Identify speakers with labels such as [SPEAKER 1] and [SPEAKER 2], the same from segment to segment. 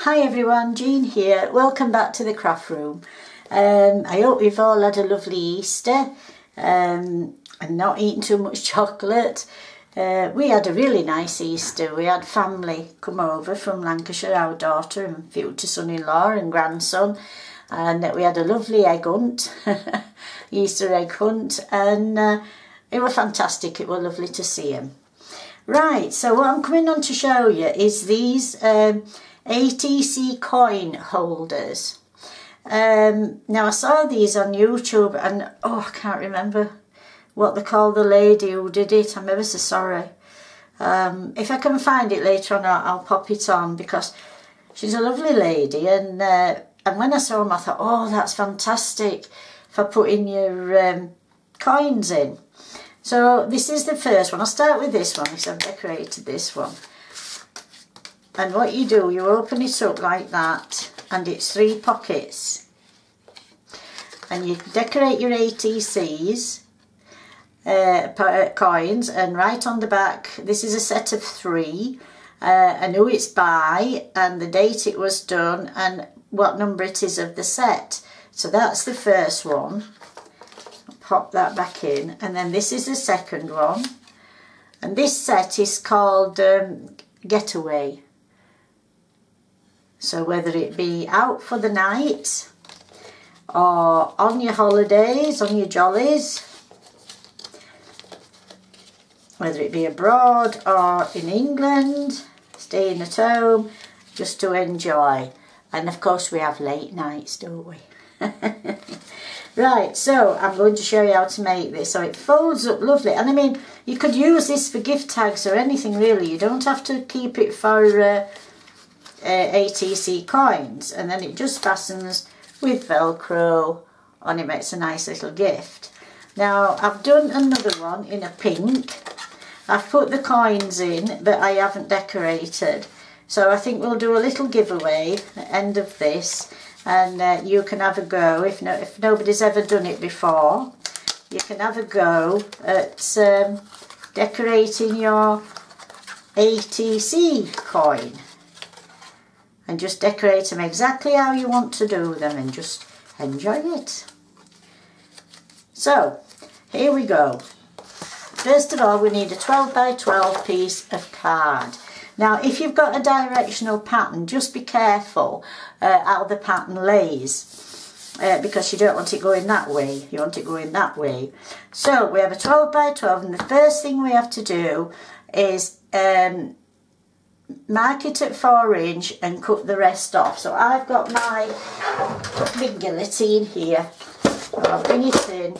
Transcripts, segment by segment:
[SPEAKER 1] Hi everyone, Jean here. Welcome back to the craft room. Um, I hope you've all had a lovely Easter um, and not eaten too much chocolate. Uh, we had a really nice Easter. We had family come over from Lancashire, our daughter and future son-in-law and grandson. And we had a lovely egg hunt, Easter egg hunt. And uh, it was fantastic. It was lovely to see him. Right, so what I'm coming on to show you is these um, ATC coin holders. Um, now I saw these on YouTube and oh I can't remember what they call the lady who did it. I'm ever so sorry. Um, if I can find it later on I'll, pop it on because she's a lovely lady and uh, and when I saw them I thought oh that's fantastic for putting your um, coins in. So this is the first one. I'll start with this one because I've decorated this one. And what you do, you open it up like that and it's three pockets. And you decorate your ATCs, uh, uh, coins, and right on the back, this is a set of three. Uh, and who it's by, and the date it was done, and what number it is of the set. So that's the first one pop that back in and then this is the second one and this set is called um, Getaway so whether it be out for the night or on your holidays, on your jollies whether it be abroad or in England staying at home just to enjoy and of course we have late nights don't we Right, so I'm going to show you how to make this. So it folds up lovely. And I mean, you could use this for gift tags or anything really. You don't have to keep it for uh, uh, ATC coins. And then it just fastens with Velcro and it makes a nice little gift. Now, I've done another one in a pink. I've put the coins in, but I haven't decorated. So I think we'll do a little giveaway at the end of this and uh, you can have a go if no, if nobody's ever done it before you can have a go at um, decorating your ATC coin and just decorate them exactly how you want to do them and just enjoy it. So here we go. First of all we need a 12 by 12 piece of card. Now if you've got a directional pattern just be careful uh, how the pattern lays uh, because you don't want it going that way. You want it going that way. So we have a 12 by 12 and the first thing we have to do is um, mark it at 4 inch and cut the rest off so I've got my big guillotine here I'll bring it in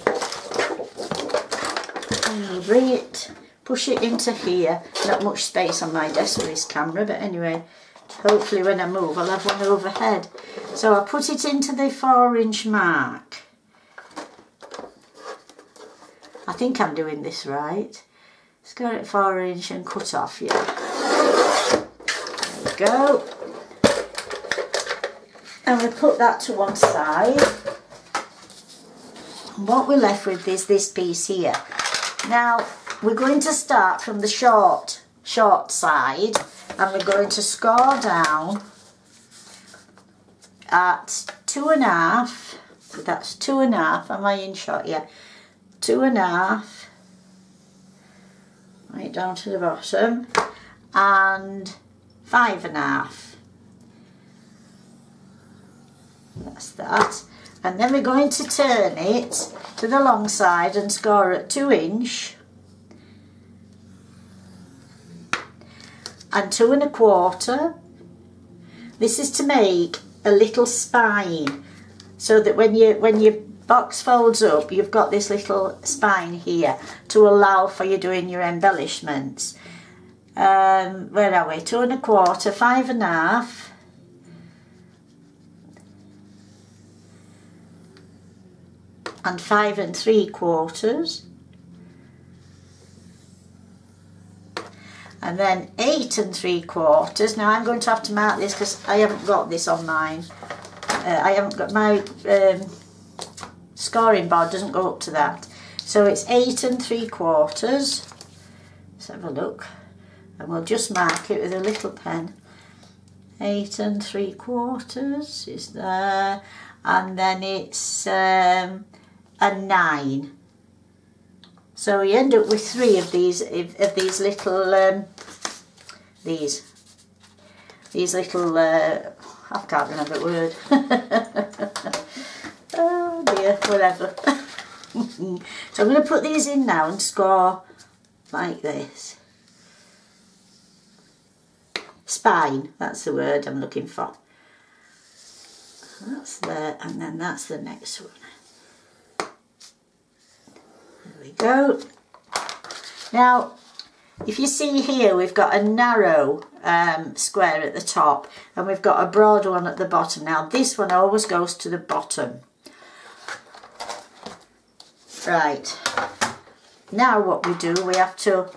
[SPEAKER 1] and bring it push it into here. Not much space on my desk for this camera, but anyway, hopefully when I move I'll have one overhead. So I put it into the four inch mark. I think I'm doing this right. Let's go at four inch and cut off, yeah. Go. And we put that to one side. And what we're left with is this piece here. Now, we're going to start from the short, short side and we're going to score down at two and a half, that's two and a half, am I in shot? Yeah, two and a half, right down to the bottom, and five and a half. That's that. And then we're going to turn it to the long side and score at two inch and two and a quarter. This is to make a little spine so that when you when your box folds up you've got this little spine here to allow for you doing your embellishments. Um, where are we? Two and a quarter, five and a half. And five and three quarters. and then eight and three quarters. Now I'm going to have to mark this because I haven't got this on mine. Uh, I haven't got my um, scoring board doesn't go up to that. So it's eight and three quarters. Let's have a look. And we'll just mark it with a little pen. eight and three quarters is there. And then it's um, a nine. So you end up with three of these of these little um, these. These little uh, I can't remember the word. Oh dear whatever. So I'm going to put these in now and score like this spine. That's the word I'm looking for. That's there and then that's the next one. There we go. Now if you see here we've got a narrow um, square at the top and we've got a broad one at the bottom. Now this one always goes to the bottom. Right. Now what we do we have to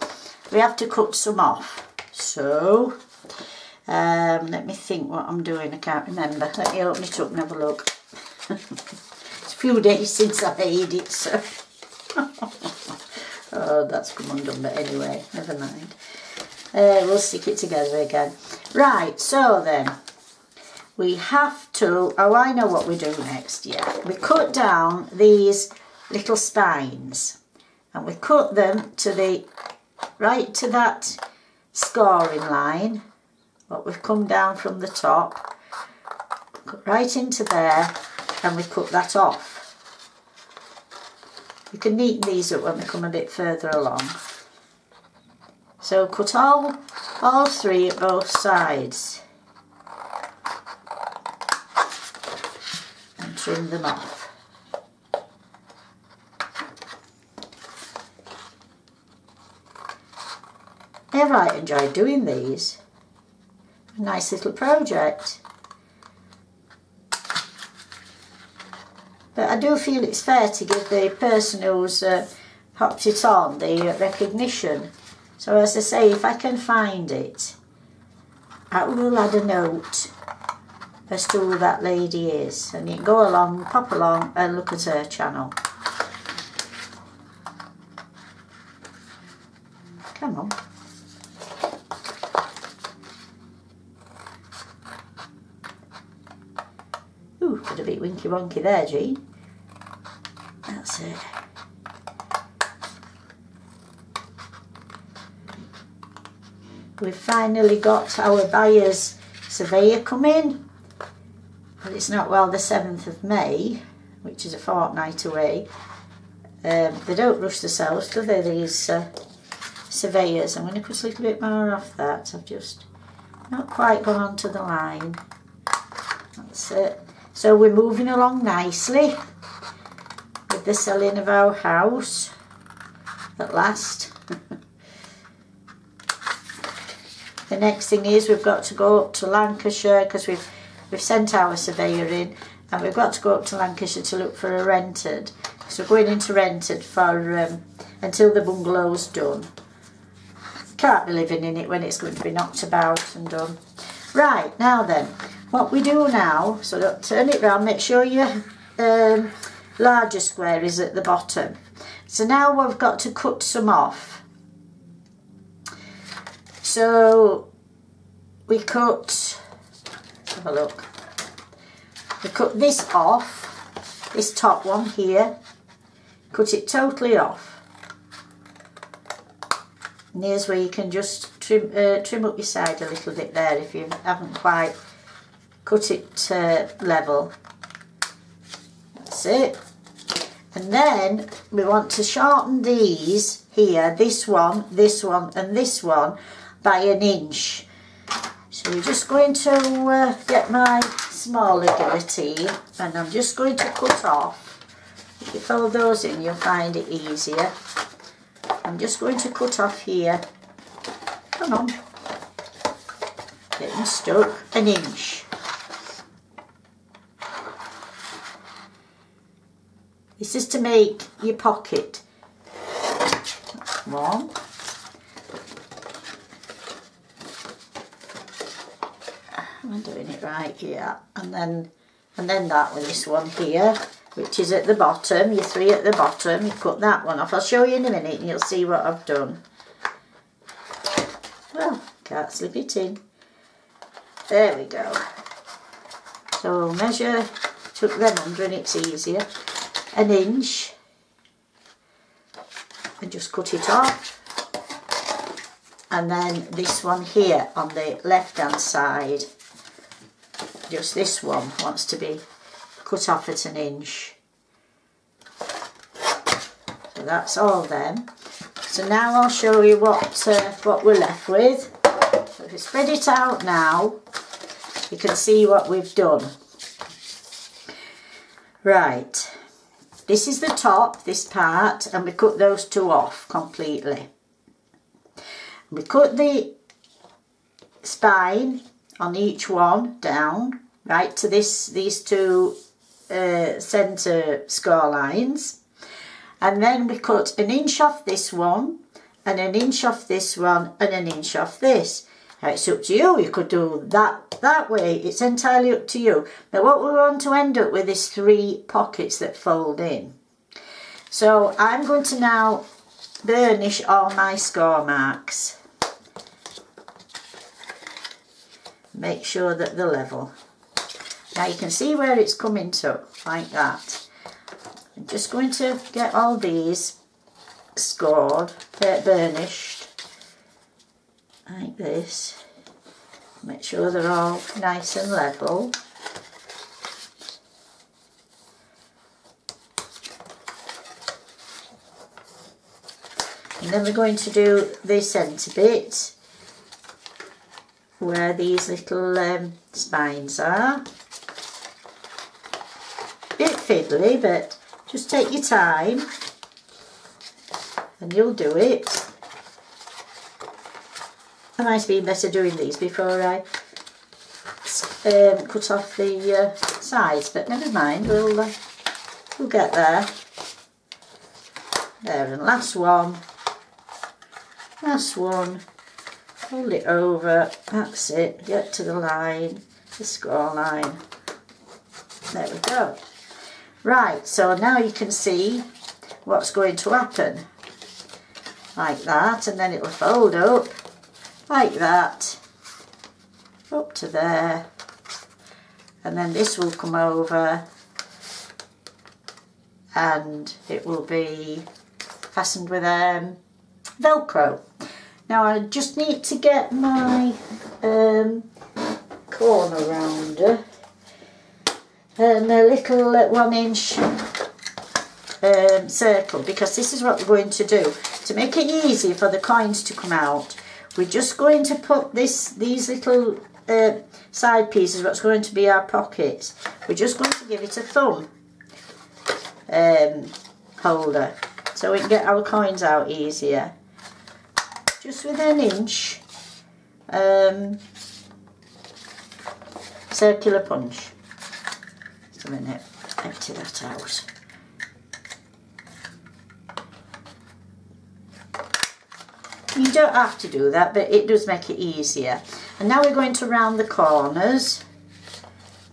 [SPEAKER 1] we have to cut some off. So um, let me think what I'm doing, I can't remember. Let me open it up and have a look. it's a few days since I made it, so... oh, that's come undone, but anyway, never mind. Uh, we'll stick it together again. Right, so then, we have to... Oh, I know what we do next, yeah. We cut down these little spines, and we cut them to the... right to that scoring line but we've come down from the top right into there and we cut that off. You can neaten these up when we come a bit further along. So cut all all three at both sides. And trim them off. I enjoy doing these nice little project. But I do feel it's fair to give the person who's uh, popped it on the recognition. So as I say, if I can find it, I will add a note as to who that lady is. And you can go along, pop along and look at her channel. Come on. Wonky there, Jean. That's it. We've finally got our buyer's surveyor coming. But it's not well the 7th of May, which is a fortnight away. Um, they don't rush themselves, do they, these uh, surveyors? I'm going to cut a little bit more off that. I've just not quite gone onto the line. That's it. So we're moving along nicely with the selling of our house at last. the next thing is we've got to go up to Lancashire because we've we've sent our surveyor in and we've got to go up to Lancashire to look for a rented. So we're going into rented for um, until the bungalow's done. Can't be living in it when it's going to be knocked about and done. Right, now then, what we do now, so turn it round, make sure your um, larger square is at the bottom. So now we've got to cut some off. So we cut, have a look, we cut this off, this top one here, cut it totally off. And here's where you can just trim, uh, trim up your side a little bit there if you haven't quite cut it uh, level. That's it. And then we want to sharpen these here, this one, this one and this one by an inch. So we're just going to uh, get my smaller guillotine and I'm just going to cut off. If you fold those in you'll find it easier. I'm just going to cut off here. Come on. Getting stuck. An inch. This is to make your pocket. One. I'm doing it right here. And then and then that with this one here, which is at the bottom, your three at the bottom, you cut that one off. I'll show you in a minute and you'll see what I've done. Well, can't slip it in. There we go. So measure, took them under and it's easier. An inch. And just cut it off. And then this one here on the left hand side. Just this one wants to be cut off at an inch. So that's all then So now I'll show you what uh, what we're left with. So if we spread it out now, you can see what we've done. Right, this is the top, this part, and we cut those two off completely. We cut the spine on each one down, right to this these two uh, centre score lines. And then we cut an inch off this one, and an inch off this one, and an inch off this. It's up to you, you could do that that way, it's entirely up to you. But what we want to end up with is three pockets that fold in. So I'm going to now burnish all my score marks. Make sure that they're level. Now you can see where it's coming to, like that. I'm just going to get all these scored, uh, burnished, like this. Make sure they're all nice and level. And then we're going to do the centre bit where these little um, spines are. Bit fiddly, but just take your time and you'll do it. I might be better doing these before I um, cut off the uh, sides, but never mind, we'll, uh, we'll get there. There, and last one, last one, hold it over, that's it, get to the line, the score line. There we go. Right, so now you can see what's going to happen. Like that, and then it'll fold up, like that, up to there. And then this will come over and it will be fastened with um, Velcro. Now I just need to get my um, corner rounder and a little uh, one inch um, circle because this is what we're going to do. To make it easy for the coins to come out, we're just going to put this these little uh, side pieces, what's going to be our pockets, we're just going to give it a thumb um, holder so we can get our coins out easier. Just with an inch um, circular punch a minute, empty that out. You don't have to do that, but it does make it easier. And now we're going to round the corners,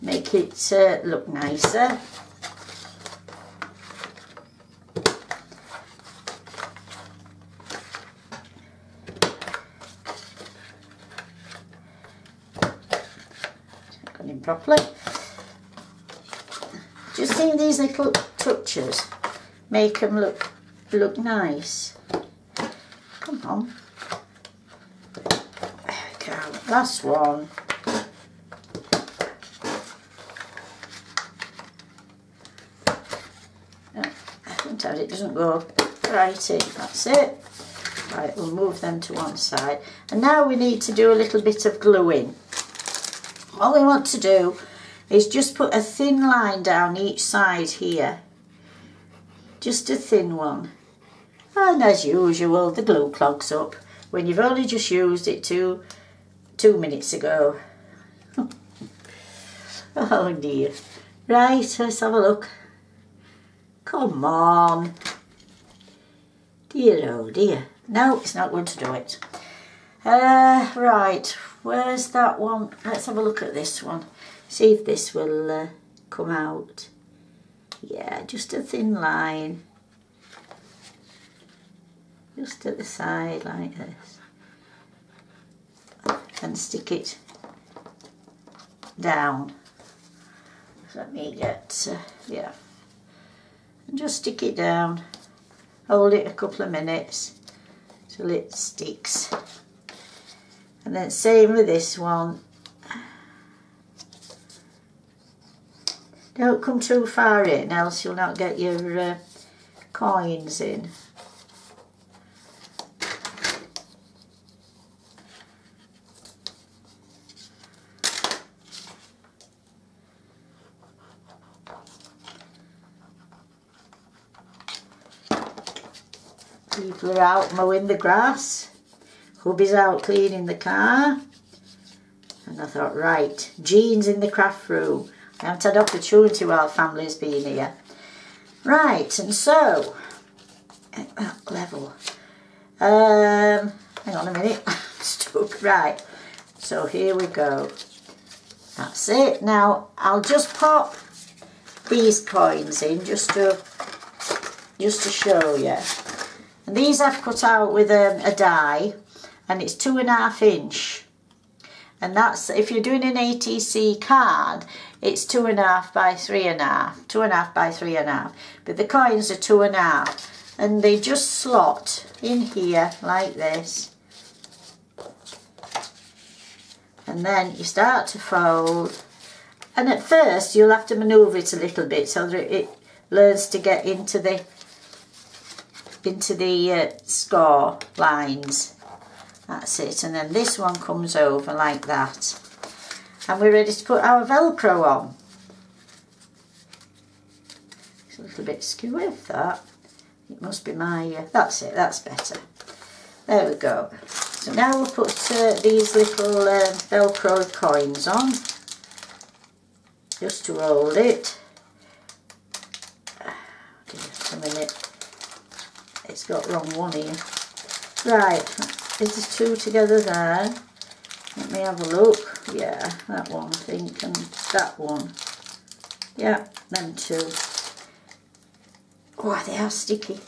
[SPEAKER 1] make it uh, look nicer. In properly. Just think these little touches make them look look nice. Come on. There Last one. sometimes it doesn't go right in. That's it. Right, we'll move them to one side. And now we need to do a little bit of gluing. All we want to do is just put a thin line down each side here. Just a thin one. And as usual, the glue clogs up when you've only just used it two, two minutes ago. oh dear. Right, let's have a look. Come on. Dear oh dear. No, it's not going to do it. Uh, right, where's that one? Let's have a look at this one. See if this will uh, come out. Yeah, just a thin line. Just at the side like this. And stick it down. Let me get, uh, yeah. And just stick it down. Hold it a couple of minutes till it sticks. And then same with this one. Don't come too far in, else you'll not get your uh, coins in. Are out mowing the grass. Hubby's out cleaning the car. And I thought, right, Jean's in the craft room. I haven't had opportunity while family's been here. Right, and so, at that level. Um, hang on a minute, stuck. Right, so here we go. That's it. Now, I'll just pop these coins in just to just to show you. And these I've cut out with um, a die and it's two and a half inch. And that's, if you're doing an ATC card, it's two and a half by three and a half, two and a half by three and a half. But the coins are two and a half. And they just slot in here like this. And then you start to fold. And at first you'll have to manoeuvre it a little bit so that it learns to get into the into the uh, score lines. That's it. And then this one comes over like that. And we're ready to put our Velcro on. It's a little bit skew with that. It must be my, uh, that's it, that's better. There we go. So now we'll put uh, these little uh, Velcro coins on. Just to hold it. Just a minute. It's got wrong one here. Right, is two together there? Let me have a look. Yeah, that one I think, and that one. Yeah, them two. Oh, they are sticky.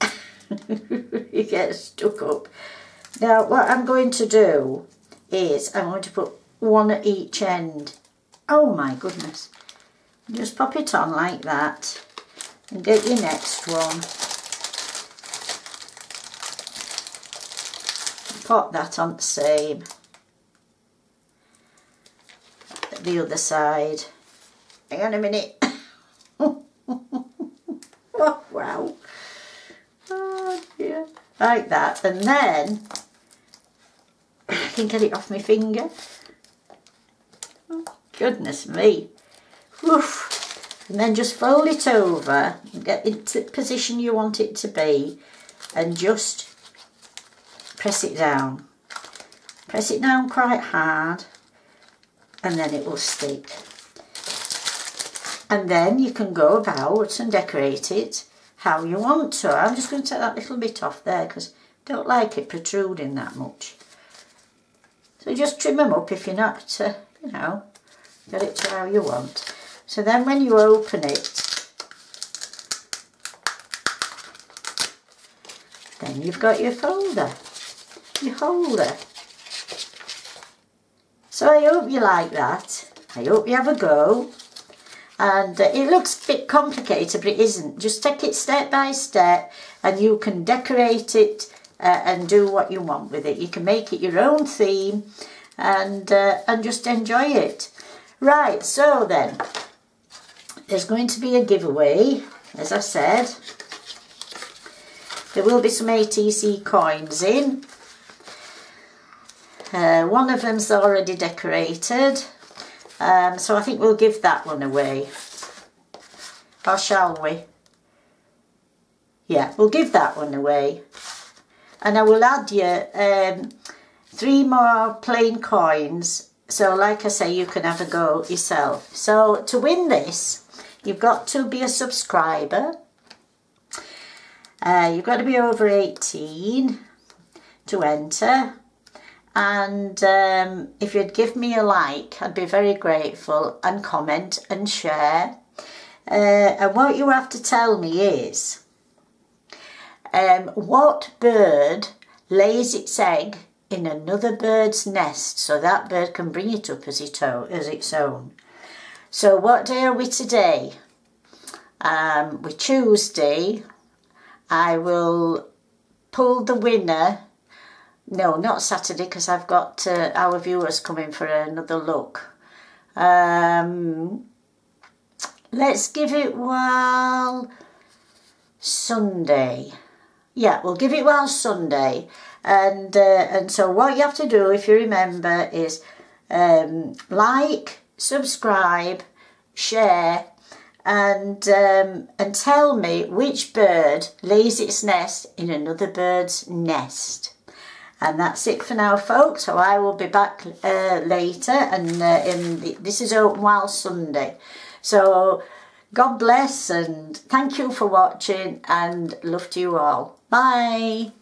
[SPEAKER 1] you get stuck up. Now, what I'm going to do is I'm going to put one at each end. Oh my goodness. Just pop it on like that get your next one. pop that on the same. The other side. Hang on a minute. Oh wow. Oh like that. And then I can get it off my finger. Oh, goodness me. And then just fold it over get into the position you want it to be and just press it down. Press it down quite hard and then it will stick. And then you can go about and decorate it how you want to. I'm just going to take that little bit off there because I don't like it protruding that much. So just trim them up if you're not, uh, you know, get it to how you want. So then when you open it, then you've got your folder your holder. So I hope you like that. I hope you have a go. And uh, it looks a bit complicated, but it isn't. Just take it step by step and you can decorate it uh, and do what you want with it. You can make it your own theme and, uh, and just enjoy it. Right, so then, there's going to be a giveaway, as I said. There will be some ATC coins in. Uh, one of them's already decorated, um, so I think we'll give that one away. Or shall we? Yeah, we'll give that one away. And I will add you um, three more plain coins. So like I say, you can have a go yourself. So to win this, you've got to be a subscriber. Uh, you've got to be over 18 to enter and um, if you'd give me a like I'd be very grateful and comment and share uh, and what you have to tell me is um, what bird lays its egg in another bird's nest so that bird can bring it up as, it as its own. So what day are we today? Um, we're Tuesday. I will pull the winner. No, not Saturday because I've got uh, our viewers coming for another look. Um, let's give it while Sunday. Yeah, we'll give it while Sunday. And, uh, and so what you have to do, if you remember, is um, like, subscribe, share, and um, and tell me which bird lays its nest in another bird's nest. And that's it for now, folks. So I will be back uh, later, and uh, in the, this is Open Wild Sunday. So God bless, and thank you for watching, and love to you all. Bye.